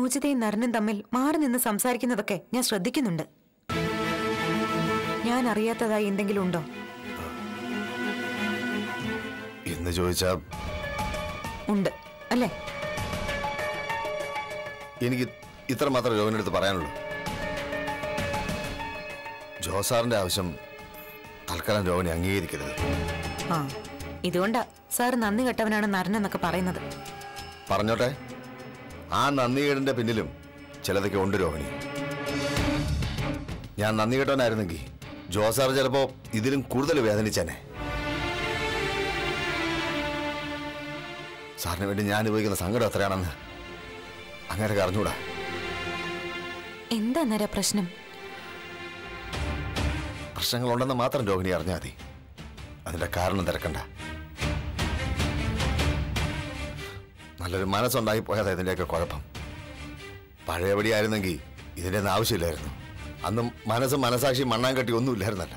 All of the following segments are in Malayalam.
മോചിതയും നരനും തമ്മിൽ മാറി നിന്ന് സംസാരിക്കുന്നതൊക്കെ ഞാൻ ശ്രദ്ധിക്കുന്നുണ്ട്. ഞാൻ അറിയാത്തതായി എന്തെങ്കിലും ഉണ്ടോ? എന്ന് ചോദിച്ചാ ഉണ്ട് അല്ലേ? എനിക്ക് ഇത്ര മാത്രം ജോവിനടുത്ത് പറയാനുള്ളൂ. ജോസാറിന്റെ ആവശ്യം തൽക്കാലം രോഗിനെ അംഗീകരിക്കരുത്. ആ ഇതുകൊണ്ടാ സാർ നന്ദി കെട്ടവനാണ് നരനെന്നൊക്കെ പറയുന്നത്. പറഞ്ഞോട്ടെ? ആ നന്ദികേടിന്റെ പിന്നിലും ചിലതൊക്കെ ഉണ്ട് രോഹിണി. ഞാൻ നന്ദി കേട്ടവനായിരുന്നെങ്കിൽ ജോസാർ ചിലപ്പോ ഇതിലും കൂടുതൽ വേദനിച്ചേനെ. സാറിന് വേണ്ടി ഞാൻ ഉപയോഗിക്കുന്ന സങ്കടം എത്രയാണെന്ന് അങ്ങനെ അറിഞ്ഞൂടാ. എന്താ നര പ്രശ്നം? പ്രശ്നങ്ങളുണ്ടെന്ന് മാത്രം രോഹിണി അറിഞ്ഞാൽ മതി. അതിന്റെ കാരണം തിരക്കണ്ട. നല്ലൊരു മനസ്സുണ്ടായി പോയതാ ഇതിന്റെയൊക്കെ കുഴപ്പം. പഴയപടിയായിരുന്നെങ്കിൽ ഇതിന്റെ ഒന്നും ആവശ്യമില്ലായിരുന്നു. അന്നും മനസ്സും മനസാക്ഷി മണ്ണാൻ കെട്ടി ഒന്നുമില്ലായിരുന്നല്ല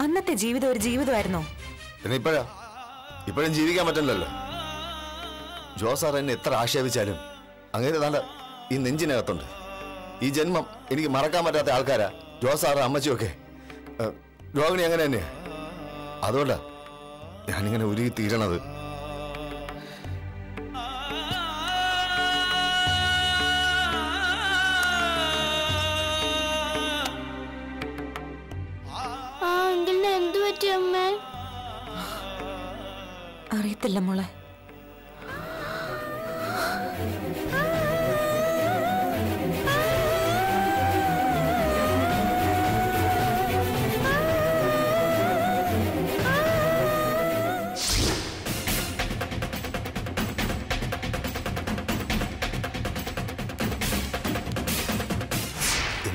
അന്നത്തെ ജീവിതം ഒരു ജീവിതമായിരുന്നോ? പിന്നെ ഇപ്പോഴാ? ഇപ്പോഴും ജീവിക്കാൻ പറ്റില്ലല്ലോ. ജോസാർ എന്നെ എത്ര ആക്ഷേപിച്ചാലും അങ്ങനെ നല്ല ഈ നെഞ്ചിനകത്തുണ്ട്. ഈ ജന്മം എനിക്ക് മറക്കാൻ പറ്റാത്ത ആൾക്കാരാ ജോസാറ് അമ്മച്ചിയൊക്കെ ഏഹ്, രോഹിണി അങ്ങനെ തന്നെയാ. അതുകൊണ്ടാ ഞാനിങ്ങനെ ഉരുകി തീരണത്.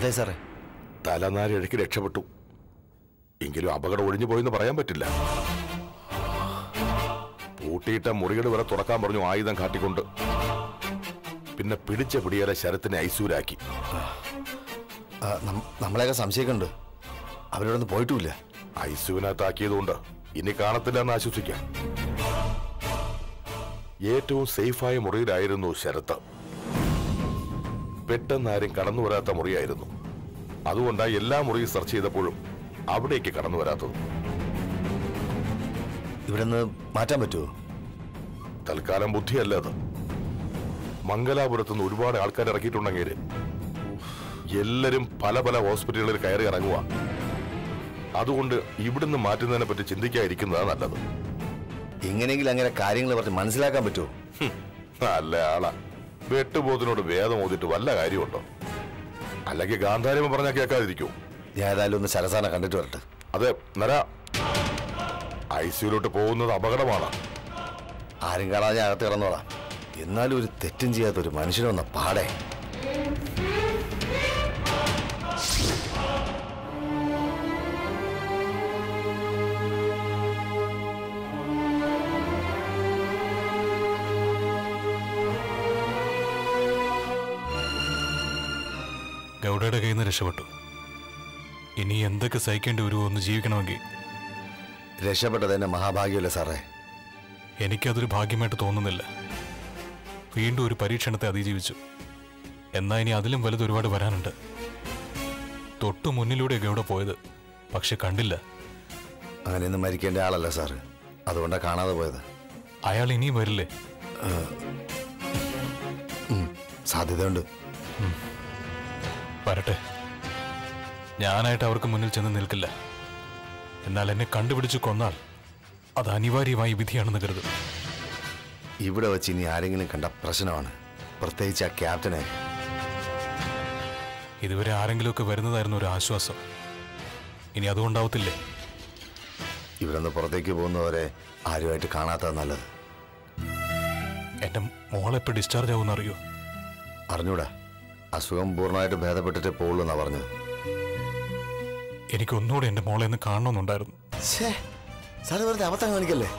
എന്തായി സാറേ. തലനാരിഴയ്ക്ക് രക്ഷപ്പെട്ടു. എങ്കിലും അപകടം ഒഴിഞ്ഞു പോയെന്ന് പറയാൻ പറ്റില്ല. പൂട്ടിയിട്ട മുറികട് വരെ തുറക്കാൻ പറഞ്ഞു ആയുധം കാട്ടിക്കൊണ്ട്. പിന്നെ പിടിച്ച പിടിയേറെ ശരത്തിനെ ഐസൂരാക്കി നമ്മളെയൊക്കെ സംശയിക്കുന്നുണ്ട് അവരോടൊന്നും പോയിട്ടുമില്ല. ഐസൂവിനകത്താക്കിയതുകൊണ്ട് ഇനി കാണത്തില്ല എന്ന് ആശ്വസിക്കാം. ഏറ്റവും സേഫായ മുറിയിലായിരുന്നു ശരത്ത്. പെട്ടെന്നാരും കടന്നു വരാത്ത മുറിയായിരുന്നു. അതുകൊണ്ടാ എല്ലാ മുറിയും സെർച്ച് ചെയ്തപ്പോഴും അവിടേക്ക് കടന്നു വരാത്തത്. ഇവിടെ നിന്ന് മാറ്റാൻ പറ്റുമോ തൽക്കാലം ബുദ്ധിയല്ല അത്. മംഗലാപുരത്ത് നിന്ന് ഒരുപാട് ആൾക്കാർ ഇറക്കിയിട്ടുണ്ടെങ്കിൽ എല്ലാരും പല പല ഹോസ്പിറ്റലുകളിൽ കയറി ഇറങ്ങുക അതുകൊണ്ട് ഇവിടുന്ന് മാറ്റുന്നതിനെ പറ്റി ചിന്തിക്കാതിരിക്കുന്നതാണ് നല്ലത്. എങ്ങനെയെങ്കിലും അങ്ങനെ കാര്യങ്ങൾ പറഞ്ഞ് മനസ്സിലാക്കാൻ പറ്റുമോ നല്ല ആളാ. വെട്ടുപോത്തിനോട് വേദം ഓതിട്ട് വല്ല കാര്യമുണ്ടോ? അല്ലെങ്കിൽ ഗാന്ധാരിമ പറഞ്ഞാൽ കേൾക്കാതിരിക്കൂ. ഞാൻ ഏതായാലും ഒന്ന് ശരസാന കണ്ടിട്ട് വരട്ടെ. അതെ നര. സിയിലോട്ട് പോകുന്നത് അപകടമാണ്. ആരും കാണാതെ ഞാൻ അകത്ത് കിടന്നോളാം. എന്നാലും ഒരു തെറ്റും ചെയ്യാത്ത ഒരു മനുഷ്യനൊന്ന പാടേ. രക്ഷപ്പെട്ടു. ഇനി എന്തൊക്കെ സഹിക്കേണ്ടി വരുമോ എന്ന് ജീവിക്കണമെങ്കിൽ. രക്ഷപ്പെട്ടത് എന്നെ മഹാഭാഗ്യമല്ലേ സാറേ? എനിക്കതൊരു ഭാഗ്യമായിട്ട് തോന്നുന്നില്ല. വീണ്ടും ഒരു പരീക്ഷണത്തെ അതിജീവിച്ചു. എന്നാ ഇനി അതിലും വലുത് ഒരുപാട് വരാനുണ്ട്. തൊട്ടു മുന്നിലൂടെ എവിടെ പോയത്? പക്ഷെ കണ്ടില്ല. അങ്ങനെയൊന്നും മരിക്കേണ്ട ആളല്ല സാറ്. അതുകൊണ്ടാണ് കാണാതെ പോയത്. അയാൾ ഇനിയും വരില്ലേ? സാധ്യതയുണ്ട്. വരട്ടെ. ഞാനായിട്ട് അവർക്ക് മുന്നിൽ ചെന്ന് നിൽക്കില്ല. എന്നാൽ എന്നെ കണ്ടുപിടിച്ച് കൊന്നാൽ അത് അനിവാര്യമായി വിധിയാണെന്ന് കരുതും. ഇവിടെ വെച്ച് ഇനി ആരെങ്കിലും കണ്ട പ്രശ്നമാണ്. പ്രത്യേകിച്ച് ആ ക്യാപ്റ്റനെ. ഇതുവരെ ആരെങ്കിലുമൊക്കെ വരുന്നതായിരുന്നു ഒരു ആശ്വാസം. ഇനി അതുകൊണ്ടാവത്തില്ലേ? ഇവിടെ നിന്ന് പുറത്തേക്ക് പോകുന്നവരെ ആരുമായിട്ട് കാണാത്തത് നല്ലത്. എന്റെ മോളെപ്പോ ഡിസ്ചാർജ് ആവുമെന്ന് അറിയോ? അറിഞ്ഞൂടാ. അസുഖം പൂർണമായിട്ട് ഭേദപ്പെട്ടിട്ട് പോകുള്ളൂ എന്നാ പറഞ്ഞത്. എനിക്ക് ഒന്നുകൂടെ എന്റെ മോളെ ഒന്ന് കാണണമെന്നുണ്ടായിരുന്നു. സാറ് വെറുതെ അബദ്ധം കാണിക്കല്ലേ?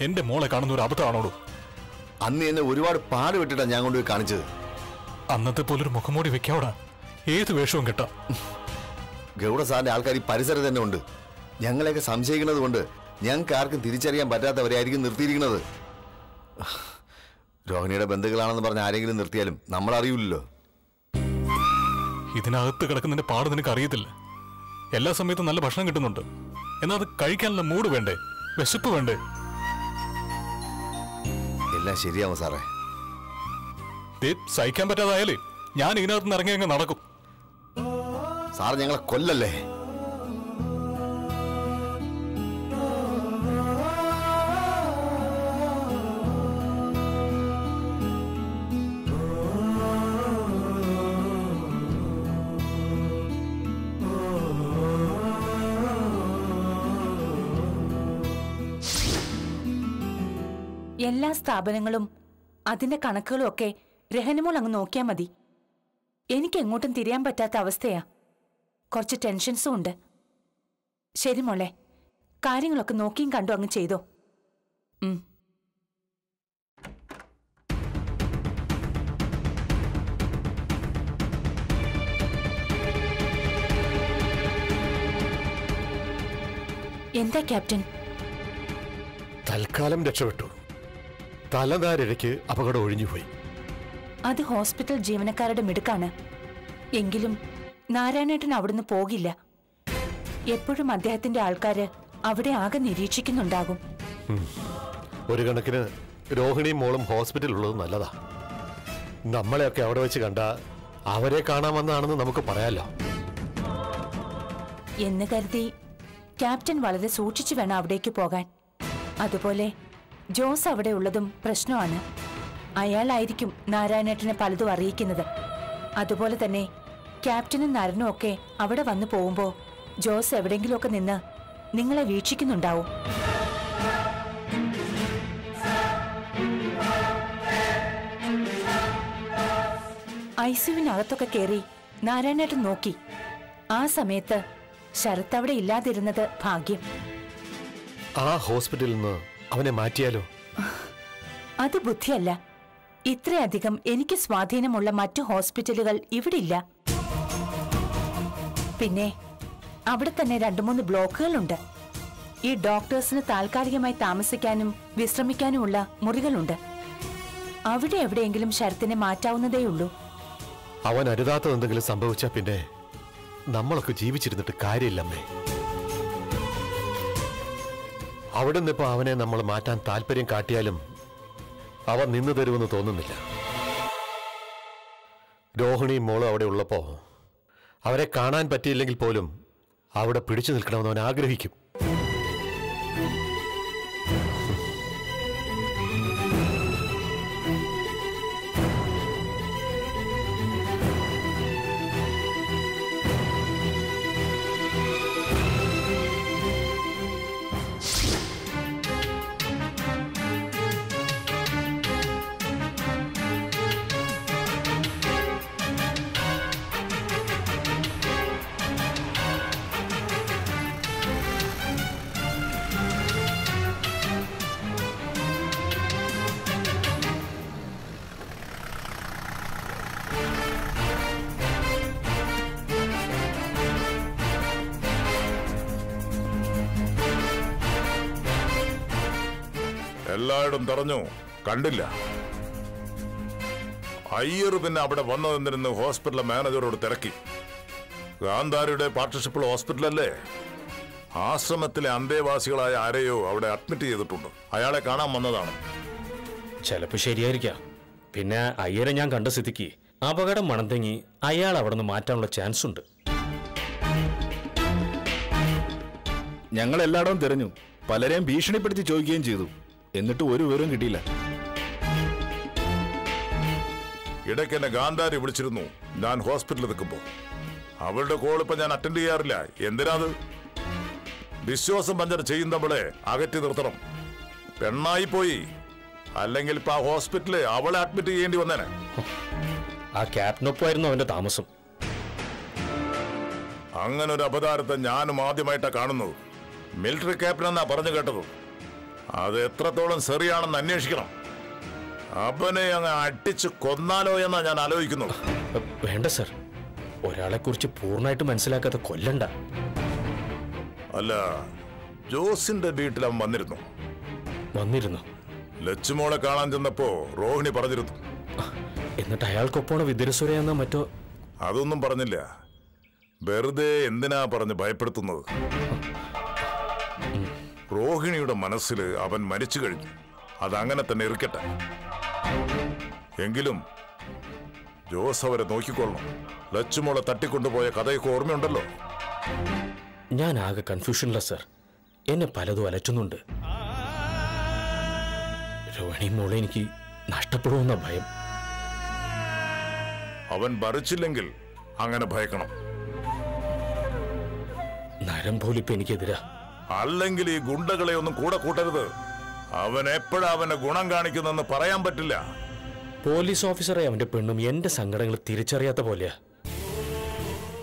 എന്റെ മോളെ കാണുന്ന ഒരു അബദ്ധമാണോടോ? അന്ന് എന്നെ ഒരുപാട് പാട് വിട്ടിട്ടാ ഞാൻ കൊണ്ടുപോയി കാണിച്ചത്. അന്നത്തെ പോലൊരു മുഖംമൂടി വെക്കാവടാ. ഏത് വേഷവും കിട്ടാം. ഗൗഡ സാറിന്റെ ആൾക്കാർ ഈ പരിസരത്ത് തന്നെ ഉണ്ട്. ഞങ്ങളെയൊക്കെ സംശയിക്കുന്നത് കൊണ്ട് ഞങ്ങൾക്ക് ആർക്കും തിരിച്ചറിയാൻ പറ്റാത്തവരെയായിരിക്കും നിർത്തിയിരിക്കുന്നത്. രോഹിണിയുടെ ബന്ധുക്കളാണെന്ന് പറഞ്ഞ ആരെങ്കിലും നിർത്തിയാലും നമ്മൾ അറിയില്ലല്ലോ ഇതിനകത്ത് കിടക്കുന്നതിന്റെ പാട് നിനക്ക് അറിയത്തില്ല. എല്ലാ സമയത്തും നല്ല ഭക്ഷണം കിട്ടുന്നുണ്ട്. എന്നാൽ അത് കഴിക്കാനുള്ള മൂഡ് വേണ്ടേ? വിശപ്പ് വേണ്ടേ? എല്ലാം ശരിയാവും സാറേ. സഹിക്കാൻ പറ്റാതായാലേ ഞാൻ ഇതിനകത്ത് നിന്ന് ഇറങ്ങി അങ്ങ് നടക്കും. സാർ ഞങ്ങളെ കൊല്ലല്ലേ? എല്ലാ സ്ഥാപനങ്ങളും അതിന്റെ കണക്കുകളും ഒക്കെ രഹനമോൾ അങ്ങ് നോക്കിയാൽ മതി. എനിക്ക് എങ്ങോട്ടും തിരിയാൻ പറ്റാത്ത അവസ്ഥയാ. കുറച്ച് ടെൻഷൻസും ഉണ്ട്. ശരി മോളെ കാര്യങ്ങളൊക്കെ നോക്കിയും കണ്ടു അങ്ങ് ചെയ്തോ. എന്താ ക്യാപ്റ്റൻ? തൽക്കാലം രക്ഷപ്പെട്ടു. തലനാരിഴയ്ക്ക് അപകടം ഒഴിഞ്ഞുപോയി. അത് ഹോസ്പിറ്റൽ ജീവനക്കാരുടെ മിടുക്കാണ്. എങ്കിലും നാരായണേട്ടൻ അവിടുന്ന് പോകില്ല. എപ്പോഴും അദ്ദേഹത്തിന്റെ ആൾക്കാര് അവിടെ ആകെ നിരീക്ഷിക്കുന്നുണ്ടാകും. ഒരു കണക്കിന് രോഹിണിയും മോളും ഹോസ്പിറ്റലിൽ ഉള്ളത് നല്ലതാ. നമ്മളെയൊക്കെ അവിടെ വെച്ച് കണ്ട അവരെ കാണാമെന്നാണെന്ന് നമുക്ക് പറയാലോ? എന്ന് കരുതി ക്യാപ്റ്റൻ വളരെ സൂക്ഷിച്ചു വേണം അവിടേക്ക് പോകാൻ. അതുപോലെ ജോസ് അവിടെ ഉള്ളതും പ്രശ്നമാണ്. അയാളായിരിക്കും നാരായണേട്ടനെ പലതും അറിയിക്കുന്നത്. അതുപോലെ തന്നെ ക്യാപ്റ്റനും നരനും ഒക്കെ അവിടെ വന്നു പോകുമ്പോൾ ജോസ് എവിടെയെങ്കിലുമൊക്കെ നിന്ന് നിങ്ങളെ വീക്ഷിക്കുന്നുണ്ടാവും. ഐസിയുവിനകത്തൊക്കെ കയറി നാരായണേട്ടൻ നോക്കി. ആ സമയത്ത് ശരത് അവിടെ ഇല്ലാതിരുന്നത് ഭാഗ്യം. ആ ഹോസ്പിറ്റലിൽ നിന്ന് അവനെ മാറ്റിയാലോ? അത് ബുദ്ധിയല്ല. ഇത്രയധികം എനിക്ക് സ്വാധീനമുള്ള മറ്റു ഹോസ്പിറ്റലുകൾ ഇവിടെ ഇല്ല പിന്നെ അവിടെ തന്നെ രണ്ടു മൂന്ന് ബ്ലോക്കുകളുണ്ട്. ഈ ഡോക്ടേഴ്സിന് താൽക്കാലികമായി താമസിക്കാനും വിശ്രമിക്കാനുമുള്ള മുറികളുണ്ട്. അവിടെ എവിടെയെങ്കിലും ശരത്തിനെ മാറ്റാവുന്നതേയുള്ളൂ. അവൻ അരുതാത്തതെന്തെങ്കിലും സംഭവിച്ചാൽ സംഭവിച്ചാ പിന്നെ നമ്മളൊക്കെ ജീവിച്ചിരുന്നിട്ട് കാര്യമില്ലമ്മേ. അവിടെ നിന്നിപ്പോ അവനെ നമ്മൾ മാറ്റാൻ താല്പര്യം കാട്ടിയാലും അവൻ നിന്നു തരുമെന്ന് തോന്നുന്നില്ല. രോഹിണിയും മോളും അവിടെ ഉള്ളപ്പോ അവരെ കാണാൻ പറ്റിയില്ലെങ്കിൽ പോലും അവിടെ പിടിച്ചു നിൽക്കണമെന്ന് അവൻ ആഗ്രഹിക്കും. എല്ലായിടും തെറഞ്ഞു കണ്ടില്ല. അയ്യർ പിന്നെ അവിടെ വന്നതെന്നിരുന്നു ഹോസ്പിറ്റൽ മാനേജറോട് തിരക്കി. ഗാന്ധാരിയുടെ പാർട്ട്ണർഷിപ്പുള്ള ഹോസ്പിറ്റലല്ലേ? ആശ്രമത്തിലെ അന്തേവാസികളായ ആരെയോ അവിടെ അഡ്മിറ്റ് ചെയ്തിട്ടുണ്ട്. അയാളെ കാണാൻ വന്നതാണ്. ചിലപ്പോ ശരിയായിരിക്കാം. പിന്നെ അയ്യരെ ഞാൻ കണ്ട സ്ഥിതിക്ക് അപകടം മണന്തെങ്ങി അയാൾ അവിടെ നിന്ന് മാറ്റാനുള്ള ചാൻസ് ഉണ്ട്. ഞങ്ങൾ എല്ലായിടവും തിരഞ്ഞു. പലരെയും ഭീഷണിപ്പെടുത്തി ചോദിക്കുകയും ചെയ്തു. എന്നിട്ട് ഒരു വിവരവും കിട്ടിയില്ല. ഇടയ്ക്ക് എന്നെ ഗാന്ധാരി വിളിച്ചിരുന്നു. ഞാൻ ഹോസ്പിറ്റലിൽ നിൽക്കുമ്പോ. അവളുടെ കോൾ ഇപ്പൊ ഞാൻ അറ്റൻഡ് ചെയ്യാറില്ല. എന്തിനാത് വിശ്വാസം പഞ്ചർ ചെയ്യുന്നവളെ അകറ്റി നിർത്തണം. പെണ്ണായി പോയി. അല്ലെങ്കിൽ ഇപ്പൊ ആ ഹോസ്പിറ്റലിൽ അവളെ അഡ്മിറ്റ് ചെയ്യേണ്ടി വന്നേനെ. ആ ക്യാപ്റ്റനൊപ്പമായിരുന്നു അവന്റെ താമസം. അങ്ങനൊരു ഒരു അപതാരത്തെ ഞാനും ആദ്യമായിട്ടാ കാണുന്നത്. മിലിറ്ററി ക്യാപ്റ്റൻ എന്നാ പറഞ്ഞു കേട്ടത്. അത് എത്രത്തോളം സെറിയാണെന്ന് അന്വേഷിക്കണം. അവനെ അങ്ങ് അടിച്ച് കൊന്നാലോ എന്നാ ഞാൻ ആലോചിക്കുന്നു വേണ്ട സർ. ഒരാളെ കുറിച്ച് പൂർണമായിട്ട് മനസ്സിലാക്കാതെ കൊല്ലണ്ട. അല്ല ജോസിന്റെ വീട്ടിൽ അവൻ വന്നിരുന്നു. വന്നിരുന്നു? ലച്ചുമോളെ കാണാൻ ചെന്നപ്പോ റോഹിണി പറഞ്ഞിരുന്നു. എന്നിട്ട് അയാൾക്കൊപ്പമാണ് വിദുരസുരയെന്ന മറ്റോ അതൊന്നും പറഞ്ഞില്ല. വെറുതെ എന്തിനാ പറഞ്ഞ് ഭയപ്പെടുത്തുന്നത്? റോഹിണിയുടെ മനസ്സിൽ അവൻ മരിച്ചു കഴിഞ്ഞു. അതങ്ങനെ തന്നെ ഇരിക്കട്ടെ. എങ്കിലും ജോസ് അവരെ നോക്കിക്കൊള്ളണം. ലച്ചുമോളെ തട്ടിക്കൊണ്ടുപോയ കഥയൊക്കെ ഓർമ്മയുണ്ടല്ലോ? ഞാൻ ആകെ കൺഫ്യൂഷനില്ല സർ എന്നെ പലതും അലറ്റുന്നുണ്ട്. രോഹിണി മോളെ എനിക്ക് നഷ്ടപ്പെടുമെന്ന ഭയം. അവൻ ഭരിച്ചില്ലെങ്കിൽ അങ്ങനെ ഭയക്കണം. നരം പോലിപ്പ് എനിക്കെതിരാ. അല്ലെങ്കിൽ ഈ ഗുണ്ടകളെ ഒന്നും കൂടെ കൂട്ടരുത്. അവൻ എപ്പോഴാ അവന്റെ ഗുണം കാണിക്കുന്നെന്ന് പറയാൻ പറ്റില്ല. പോലീസ് ഓഫീസറെ അവന്റെ പെണ്ണും എന്റെ സങ്കടങ്ങൾ തിരിച്ചറിയാത്ത പോലെയാ.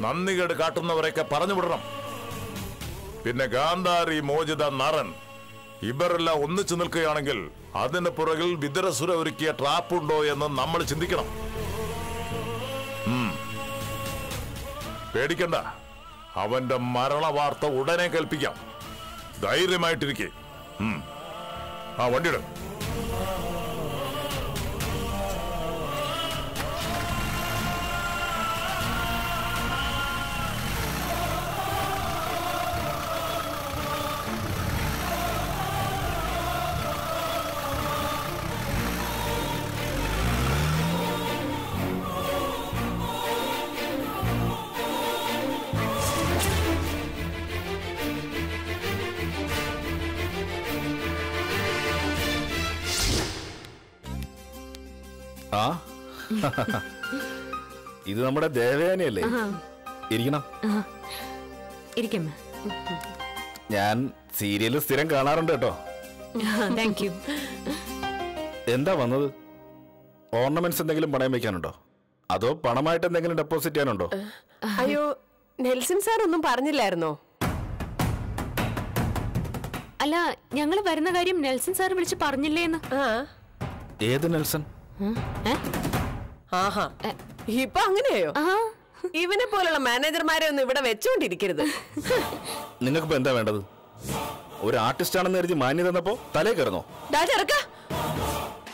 നന്ദികേട് കാട്ടുന്നവരെയൊക്കെ പറഞ്ഞു വിടണം. പിന്നെ ഗാന്ധാരി മോചിത നറൻ ഇവരെല്ലാം ഒന്നിച്ചു നിൽക്കുകയാണെങ്കിൽ അതിന് പുറകിൽ വിതരസുര ഒരുക്കിയ ട്രാപ്പുണ്ടോ എന്ന് നമ്മൾ ചിന്തിക്കണം. പേടിക്കണ്ട. അവന്റെ മരണ വാർത്ത ഉടനെ കേൾപ്പിക്കാം. ധൈര്യമായിട്ടിരിക്കെ. ആ വണ്ടിയിടും ആ? ഇത് നമ്മുടെ ദേവയാനിയല്ലേ? ഇരിക്കണം. ഇരിക്കും ഞാൻ സീരിയൽ സ്ഥിരം കാണാറുണ്ട് കേട്ടോ. താങ്ക് യു എന്താ വന്നത്? ഓർണമെന്റ്സ് എന്തെങ്കിലും പണയം വെക്കാനുണ്ടോ? അതോ പണമായിട്ട് എന്തെങ്കിലും ഡെപ്പോസിറ്റ് ചെയ്യാനുണ്ടോ? അയ്യോ നെൽസൺ സാർ ഒന്നും പറഞ്ഞില്ലായിരുന്നോ? അല്ല ഞങ്ങൾ വരുന്ന കാര്യം നെൽസൺ സാർ വിളിച്ച് പറഞ്ഞില്ലേന്ന്. ഏത് നെൽസൺ? ആഹാ. ഇപ്പൊ അങ്ങനെയോ ഇവനെ പോലുള്ള മാനേജർമാരെ ഒന്നും ഇവിടെ വെച്ചോണ്ടിരിക്കരുത്. നിങ്ങൾക്ക് എന്താ വേണ്ടത്? ഒരു ആർട്ടിസ്റ്റ് ആണെന്ന് കരുതി മാന്യത തന്നപ്പോ തലേ കയറുന്നോ?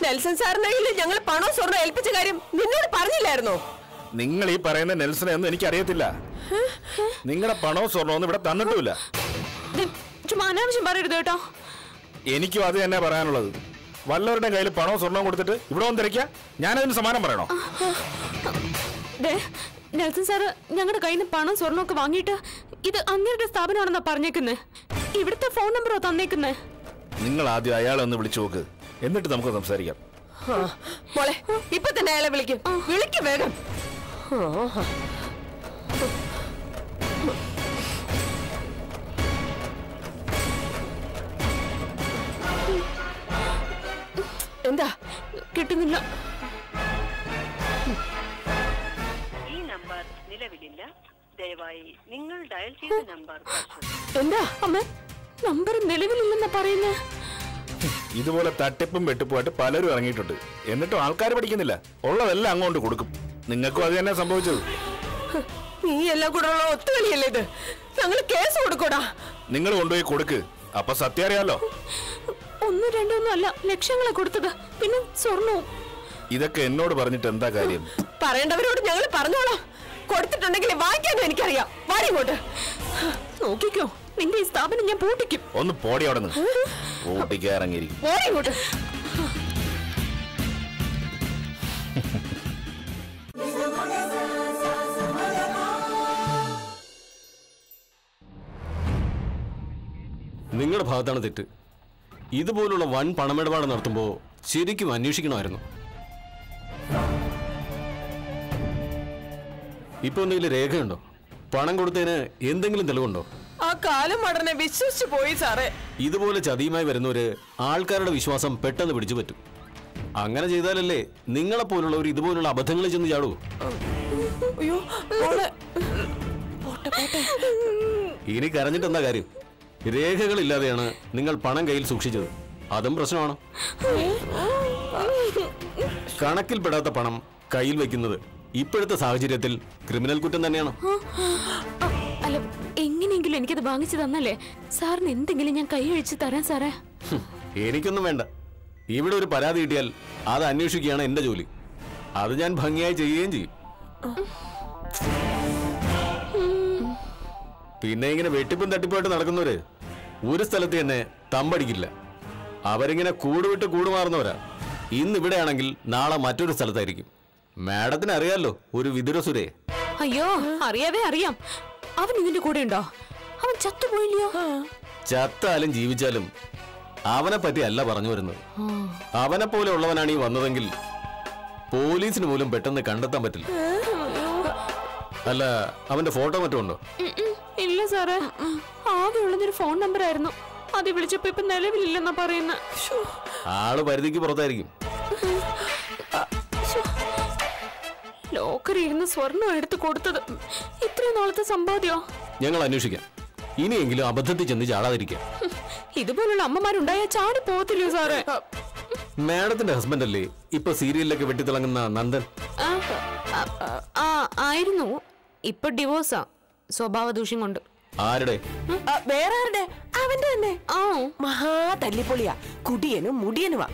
നെൽസൺ സാറിന്റെ കയ്യിൽ ഞങ്ങൾ പണവും സ്വർണോ ഏൽപ്പിച്ച കാര്യം നിന്നോട് പറഞ്ഞില്ലായിരുന്നോ? നിങ്ങൾ ഈ പറയുന്ന നെൽസനെ ഒന്നും എനിക്ക് അറിയത്തില്ല. നിങ്ങളുടെ പണോ സ്വർണോ ഒന്നും ഇവിടെ തന്നിട്ടില്ല ചുമ്മാ അനാവശ്യം പറയരുത് കേട്ടോ. എനിക്കും അത് തന്നെ പറയാനുള്ളത്. വല്ലവരുടെ കയ്യിൽ പണവും സ്വർണവും കൊടുത്തിട്ട് ഇവിടെ വന്ന് തിരക്കുക ഞാനതിന് സമാനം പറയണോ? ദേ, നെൽസൺ സാറ് ഞങ്ങളുടെ കയ്യിൽ നിന്ന് പണം സ്വർണമൊക്കെ വാങ്ങിയിട്ട് ഇത് അങ്ങേരുടെ സ്ഥാപനമാണെന്നാ പറഞ്ഞേക്കുന്നേ. ഇവിടുത്തെ ഫോൺ നമ്പറോ തന്നേക്കുന്നേ. നിങ്ങൾ ആദ്യം അയാളെ ഒന്ന് വിളിച്ചു നോക്ക്. എന്നിട്ട് നമുക്ക് സംസാരിക്കാം. മോളെ ഇപ്പൊ തന്നെ അയാളെ വിളിക്കും. വിളിക്കും വേഗം. കിട്ടുന്നില്ല ഈ നമ്പർ നിലവിലില്ല. ദയവായി നിങ്ങൾ ഡയൽ ചെയ്ത നമ്പർ എന്താ അമ്മ? നമ്പർ നിലവിലില്ലെന്നാ പറയുന്നത് ഇതുപോലെ തട്ടിപ്പും വെട്ടിപ്പുമായിട്ട് പലരും ഇറങ്ങിയിട്ടുണ്ട്. എന്നിട്ടും ആൾക്കാർ പഠിക്കുന്നില്ല. ഉള്ളതെല്ലാം അങ്ങോട്ട് കൊടുക്കും. നിങ്ങൾക്കും അത് തന്നെ സംഭവിച്ചത്. നീ എല്ലാം കൂടെ ഉള്ള ഒത്തുകളിയല്ലേ ഇത്? ഞങ്ങൾ കേസ് കൊടുക്കൂടാ. നിങ്ങൾ കൊണ്ടുപോയി കൊടുക്ക്. അപ്പൊ സത്യം അറിയാലോ. ഒന്നും രണ്ടൊന്നും അല്ല ലക്ഷങ്ങളെ കൊടുത്തത്. പിന്നെ സ്വർണവും. ഇതൊക്കെ എന്നോട് പറഞ്ഞിട്ട് എന്താ കാര്യം? പറയേണ്ടവരോട് ഞങ്ങൾ പറഞ്ഞോളാം. കൊടുത്തിട്ടുണ്ടെങ്കിൽ വായിക്കാനും എനിക്കറിയാം. വാടി ഇങ്ങോട്ട്. നോക്കിക്കോ നിന്റെ ഈ സ്ഥാപനം ഞാൻ പൂട്ടിക്കും. ഒന്ന് പോടി അവിടെ നിന്ന്. ഓട്ടിക്കാറങ്ങിയിരിക്കും ഇങ്ങോട്ട്. നിങ്ങളുടെ ഭാഗത്താണ് തെറ്റ്. ഇതുപോലുള്ള വൻ പണമിടപാട് നടത്തുമ്പോൾ ശരിക്കും അന്വേഷിക്കണമായിരുന്നു. ഇപ്പൊ എന്തെങ്കിലും രേഖയുണ്ടോ? പണം കൊടുത്തതിന് എന്തെങ്കിലും തെളിവുണ്ടോ? ആ കാലം മടനെ വിശ്വസിച്ചു പോയി സാറേ. ഇതുപോലെ ചതിയുമായി വരുന്നവര് ആൾക്കാരുടെ വിശ്വാസം പെട്ടെന്ന് പിടിച്ചു പറ്റും. അങ്ങനെ ചെയ്താലല്ലേ നിങ്ങളെ പോലുള്ളവർ ഇതുപോലുള്ള അബദ്ധങ്ങളിൽ ചെന്ന് ചാടൂ. ഇനി കരഞ്ഞിട്ട് എന്താ കാര്യം? രേഖകളില്ലാതെയാണ് നിങ്ങൾ പണം കയ്യിൽ സൂക്ഷിച്ചത്. അതും പ്രശ്നമാണ്. കണക്കിൽപ്പെടാത്ത പണം കയ്യിൽ വെക്കുന്നത് ഇപ്പോഴത്തെ സാഹചര്യത്തിൽ ക്രിമിനൽ കുറ്റം തന്നെയാണ്. അല്ല എങ്ങനെയെങ്കിലും എനിക്കത് വാങ്ങിച്ചു തന്നല്ലേ? സാറിന് എന്തെങ്കിലും ഞാൻ കൈ അഴിച്ച് തരാൻ സാറേ? എനിക്കൊന്നും വേണ്ട. ഇവിടെ ഒരു പരാതി കിട്ടിയാൽ അത് അന്വേഷിക്കുകയാണ് എന്റെ ജോലി. അത് ഞാൻ ഭംഗിയായി ചെയ്യുകയും ചെയ്യും. പിന്നെ ഇങ്ങനെ വെട്ടിപ്പും തട്ടിപ്പുമായിട്ട് നടക്കുന്നവര് ഒരു സ്ഥലത്ത് തന്നെ തമ്പടിക്കില്ല. അവരിങ്ങനെ കൂടുവിട്ട് കൂടുമാറുന്നവരാ. ഇന്ന് ഇവിടെയാണെങ്കിൽ നാളെ മറ്റൊരു സ്ഥലത്തായിരിക്കും. മാഡത്തിന് അറിയാലോ ഒരു വിദുരസുരേ അയ്യോ അറിയാവേ അറിയാം. അവൻ ഇതിന്റെ കൂടെ ഉണ്ടോ? അവൻ ചത്തുപോയില്ലയോ? ചത്താലും ജീവിച്ചാലും അവനെ പറ്റി അല്ല പറഞ്ഞു വരുന്നത്. അവനെ പോലെ ഉള്ളവനാണ് ഈ വന്നതെങ്കിൽ പോലീസിന് പോലും പെട്ടെന്ന് കണ്ടെത്താൻ പറ്റില്ല. അല്ല അവന്റെ ഫോട്ടോ മറ്റോ ഉണ്ടോ. ഇല്ല സാറേ. ആകെ ഉള്ളതൊരു ഫോൺ നമ്പർ ആയിരുന്നു. അത് വിളിച്ചപ്പോ ഇപ്പൊ നിലവിലില്ലെന്നാ പറയുന്ന. ആൾ പരിധിക്ക് പുറത്തായിരിക്കും. ലോക്കറി ഇരുന്ന് സ്വർണം എടുത്ത് കൊടുത്തത് ഇത്രയും നാളത്തെ സമ്പാദ്യോ? ഞങ്ങൾ അന്വേഷിക്കാം. ഇനിയെങ്കിലും അബദ്ധത്തിൽ ചെന്ന് ചാടാതിരിക്കാം. ഇതുപോലുള്ള അമ്മമാരുണ്ടായ ചാടി പോകത്തില്ലയോ സാറേ? മാഡത്തിന്റെ ഹസ്ബൻഡ് അല്ലേ? ഇപ്പൊ സീരിയലിലൊക്കെ വെട്ടിത്തിളങ്ങുന്ന നന്ദൻ. ആ, ആ, ആ ആയിരുന്നു. ഇപ്പൊ ഡിവോഴ്സാ സ്വഭാവ ദൂഷ്യം കൊണ്ട്. ആരുടെ? വേറെ ആരുടെ അവന്റെ തന്നെ. ആ. മഹാ തല്ലിപ്പൊളിയാ. കുടിയനും മുടിയനുമാ.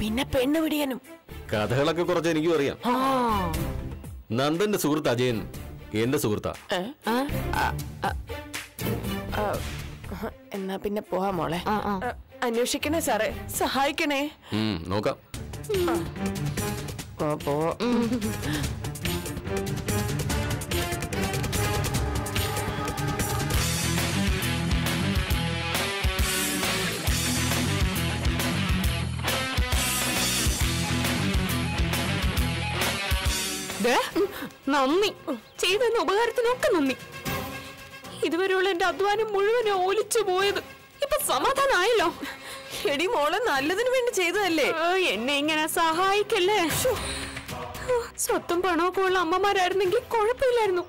പിന്നെ പെണ്ണ് പിടിയനും കഥകളൊക്കെ കുറച്ച് എനിക്കും അറിയാം. നന്ദന്റെ സുഹൃത്ത് അജയൻ. എന്റെ സുഹൃത്താ. ആ, എന്നാ പിന്നെ പോവാ മോളെ. അന്വേഷിക്കണേ സാറേ. സഹായിക്കണേ. നോക്കാം. ആ, ദേ, നന്ദി. ചെയ്തെന്ന ഉപകാരത്തിനൊക്കെ നന്ദി. ഇതുവരെയുള്ള എന്റെ അധ്വാനം മുഴുവനും ഓലിച്ചു പോയത്. ഇപ്പൊ സമാധാനായല്ലോ. എടി മോളെ നല്ലതിന് വേണ്ടി ചെയ്തതല്ലേ? എന്നെ ഇങ്ങനെ സഹായിക്കല്ലേ? സ്വത്തും പണമൊക്കെ ഉള്ള അമ്മമാരായിരുന്നെങ്കിൽ കുഴപ്പമില്ലായിരുന്നു.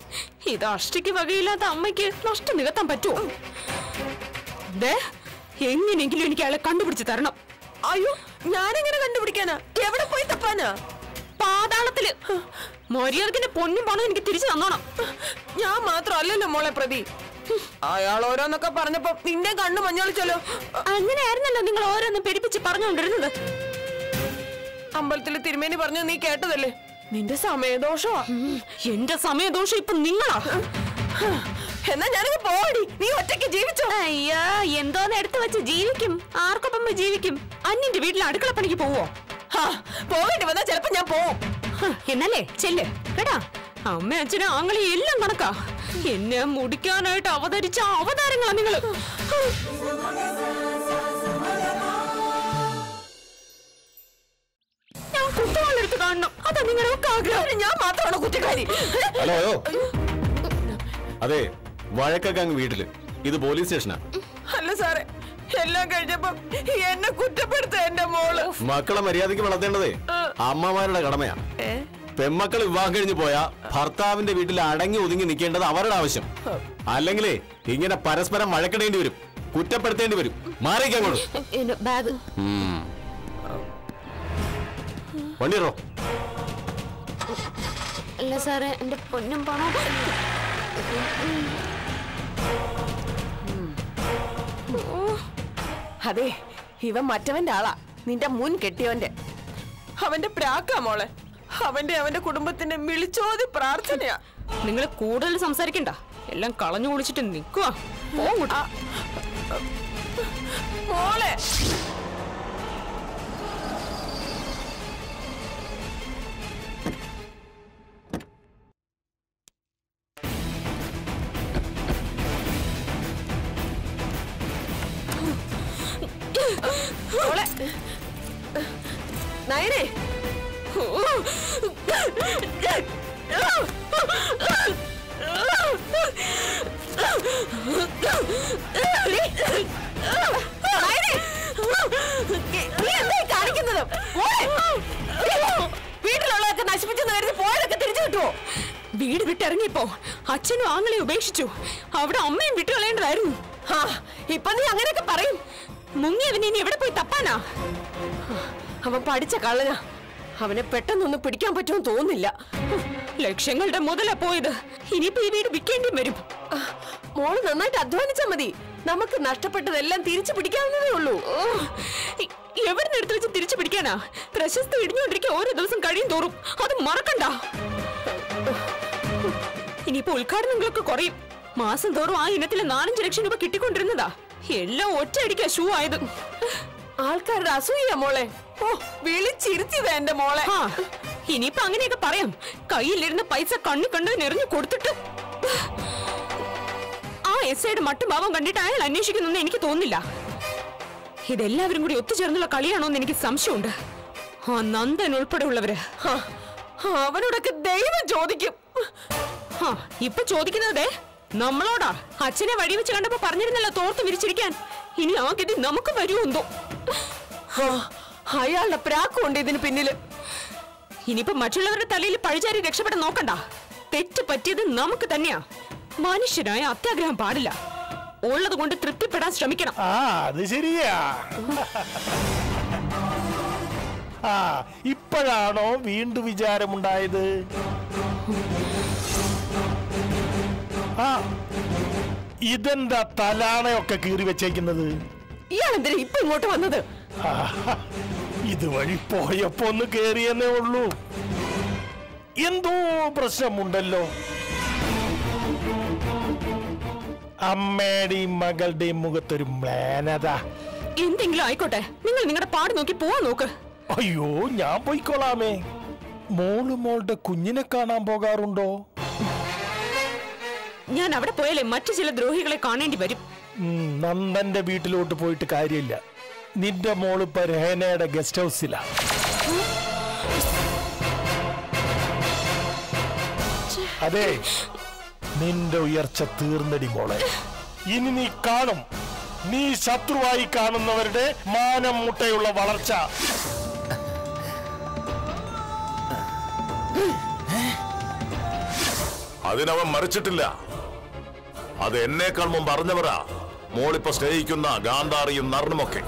ഇത് അഷ്ടിക്ക് വകയില്ലാത്ത അമ്മയ്ക്ക് നഷ്ടം നികത്താൻ പറ്റുമോ? എങ്ങനെയെങ്കിലും എനിക്ക് അയാളെ കണ്ടുപിടിച്ച് തരണം. അയ്യോ ഞാനെങ്ങനെ കണ്ടുപിടിക്കാനാ? എവിടെ പോയി തപ്പാനാ? പാതാളത്തിൽ. മര്യാദക്കിന്റെ പൊന്നും പണം എനിക്ക് തിരിച്ചു തന്നോണം. ഞാൻ മാത്രമല്ലല്ലോ മോളെ പ്രതി. അയാൾ ഓരോന്നൊക്കെ പറഞ്ഞപ്പോ നിന്റെ കണ്ണു മഞ്ഞളിച്ചല്ലോ. അങ്ങനെയായിരുന്നല്ലോ നിങ്ങൾ ഓരോന്നും പെരുപ്പിച്ച് പറഞ്ഞുകൊണ്ടിരുന്നത്. അമ്പലത്തിലെ തിരുമേനി പറഞ്ഞു നീ കേട്ടതല്ലേ? നിന്റെ സമയദോഷമാ എന്റെ സമയദോഷം ഇപ്പൊ നിങ്ങളാ. എന്നാ ഞാനങ്ങ് പോടി നീ ഒറ്റയ്ക്ക് ജീവിച്ചോ? അയ്യാ എന്തോന്ന് എടുത്തു വെച്ച് ജീവിക്കും? ആർക്കൊപ്പം ജീവിക്കും? അന്നിന്റെ വീട്ടിൽ അടുക്കള പണിക്ക് പോവോ പോകേണ്ടി വന്നാ ചെലപ്പോ ഞാൻ പോവും. എന്നല്ലേ? ചെല്ല്. കേട്ടാ അമ്മ അച്ഛനും ആങ്ങളി എല്ലാം കണക്കാ. എന്നെ മുടിക്കാനായിട്ട് അവതരിച്ച അവതാരങ്ങളാ നിങ്ങൾ. ഞാൻ കുറ്റവാളെടുത്ത് കാണണം. അതാ നിങ്ങളുടെ ഒക്കെ ആഗ്രഹം. ഞാൻ മാത്രമാണ് കുറ്റക്കാരി ഹലോ അതെ വഴക്കൊക്കെ അങ്ങ് വീട്ടിൽ. ഇത് പോലീസ് സ്റ്റേഷനാ. അല്ല സാറേ എല്ലാം കഴിഞ്ഞപ്പോ എന്നെ കുറ്റപ്പെടുത്ത എന്റെ മോൾ. മക്കളെ മര്യാദയ്ക്ക് വളർത്തേണ്ടതേ. അമ്മമാരുടെ കടമയാ. പെമ്മക്കൾ വിവാഹം കഴിഞ്ഞു പോയാ ഭർത്താവിന്റെ വീട്ടിൽ അടങ്ങി ഒതുങ്ങി നിൽക്കേണ്ടത് അവരുടെ ആവശ്യം. അല്ലെങ്കിലേ ഇങ്ങനെ പരസ്പരം വഴക്കിടേണ്ടി വരും. കുറ്റപ്പെടുത്തേണ്ടി വരും. ഉം. വണ്ടിറോ അല്ല സാറേ എന്റെ പൊന്നും പണം അതെ ഇവൻ മറ്റവന്റെ ആളാ. നിന്റെ മുൻ കെട്ടിയവന്റെ. അവന്റെ പ്രാക്കാ മോളെ. അവന്റെ അവന്റെ കുടുംബത്തിന്റെ വിളിച്ചോതി പ്രാർത്ഥനയാ. നിങ്ങൾ കൂടുതൽ സംസാരിക്കണ്ട. എല്ലാം കളഞ്ഞു കുളിച്ചിട്ട് നിൽക്കുക മോളെ. ഉപേക്ഷിച്ചു. അവിടെ അമ്മയും വിട്ടുകളയേണ്ടതായിരുന്നു ഇപ്പൊ നീ അങ്ങനെയൊക്കെ പറയും. മുങ്ങിയവൻ ഇനി എവിടെ പോയി തപ്പാനാ? അവൻ പഠിച്ച കള്ളനാ. അവനെ പെട്ടെന്നൊന്നും പിടിക്കാൻ പറ്റുമെന്ന് തോന്നുന്നില്ല. ലക്ഷ്യങ്ങളുടെ മുതലാ പോയത്. ഇനിയിപ്പോ ഈ വീട് വിൽക്കേണ്ടി വരും. മോൾ നന്നായിട്ട് അധ്വാനിച്ചാ മതി. നമുക്ക് നഷ്ടപ്പെട്ടതെല്ലാം തിരിച്ചു പിടിക്കാവുന്നതേ ഉള്ളൂ. എവിടെ എടുത്തു വെച്ച് തിരിച്ചു പിടിക്കാനാ? പ്രശസ്തി ഇടിഞ്ഞുകൊണ്ടിരിക്കുക ഓരോ ദിവസം കഴിയും തോറും. അത് മറക്കണ്ട. ഇനിയിപ്പോ ഉദ്ഘാടനങ്ങളൊക്കെ കുറയും. മാസം തോറും ആ ഇനത്തിൽ നാലഞ്ച് ലക്ഷം രൂപ കിട്ടിക്കൊണ്ടിരുന്നതാ. എല്ലാം ഒറ്റയടിക്കാ ഷൂ ആയത്. ആൾക്കാരുടെ അസൂയ മോളെ. ഓ വിളിച്ചിരുത്തിയതാ എന്റെ മോളെ. ഇനിയിപ്പോ അങ്ങനെയൊക്കെ പറയാം. കയ്യിലിരുന്ന പൈസ കണ്ണു കണ്ടതിന് എറിഞ്ഞു കൊടുത്തിട്ട്. ആ എസ് ഐയുടെ മട്ടും ഭാവം കണ്ടിട്ട് അയാൾ അന്വേഷിക്കുന്നൊന്നും എനിക്ക് തോന്നില്ല ഇതെല്ലാവരും കൂടി ഒത്തുചേർന്നുള്ള കളിയാണോ എന്ന് എനിക്ക് സംശയമുണ്ട്. ആ നന്ദൻ ഉൾപ്പെടെയുള്ളവര്. അവനോടൊക്കെ ദൈവം ചോദിക്കും. ഇപ്പൊ ചോദിക്കുന്നതേ നമ്മളോടാ അച്ഛനെ വഴി വെച്ച് കണ്ടപ്പോ പറഞ്ഞിരുന്നല്ലോ തോർത്ത് വിരിച്ചിരിക്കാൻ. ഇനി ആ ഗതി നമുക്ക് വരുമെന്തോ. അയാളുടെ പ്രാക്കുണ്ട് ഇതിന് പിന്നിൽ. ഇനിയിപ്പോ മറ്റുള്ളവരുടെ തലയിൽ പഴിചാരി രക്ഷപ്പെടാൻ നോക്കണ്ട. തെറ്റ് പറ്റിയത് നമുക്ക് തന്നെയാ. മനുഷ്യനായ അത്യാഗ്രഹം പാടില്ല. ഉള്ളത് കൊണ്ട് തൃപ്തിപ്പെടാൻ ശ്രമിക്കണം. ഇപ്പോഴാണോ വീണ്ടും വിചാരമുണ്ടായത്? ആ ഇതെന്താ തലാണയൊക്കെ കീറി വെച്ചേക്കുന്നത്? ഇയാളെന്തിനാ ഇപ്പൊ ഇങ്ങോട്ട് വന്നത്? ഇത് ഇതുവഴി പോയപ്പോ ഒന്ന് കേറിയെന്നേ ഉള്ളൂ. എന്തോ പ്രശ്നമുണ്ടല്ലോ. അമ്മയുടെയും മകളുടെയും മുഖത്തൊരു മ്ലേനത. എന്തെങ്കിലും ആയിക്കോട്ടെ. നിങ്ങൾ നിങ്ങളുടെ പാട് നോക്കി പോവാൻ നോക്ക്. അയ്യോ ഞാൻ പോയിക്കോളാമേ മോൾ മോളുടെ കുഞ്ഞിനെ കാണാൻ പോകാറുണ്ടോ? ഞാൻ അവിടെ പോയാലേ മറ്റു ചില ദ്രോഹികളെ കാണേണ്ടി വരും. നന്ദന്റെ വീട്ടിലോട്ട് പോയിട്ട് കാര്യമില്ല. നിന്റെ മോളിപ്പ രഹനയുടെ ഗസ്റ്റ് ഹൗസിലാ. അതെ നിന്റെ ഉയർച്ച തീർന്നടി മോളെ. ഇനി നീ കാണും. നീ ശത്രുവായി കാണുന്നവരുടെ മാനം മുട്ടയുള്ള വളർച്ച. അതിനവൻ മറിച്ചിട്ടില്ല. അത് എന്നേക്കാൾ മുമ്പ് അറിഞ്ഞവരാ. മോളിപ്പോ സ്നേഹിക്കുന്ന ഗാന്ധാറിയും നർണുമൊക്കെ.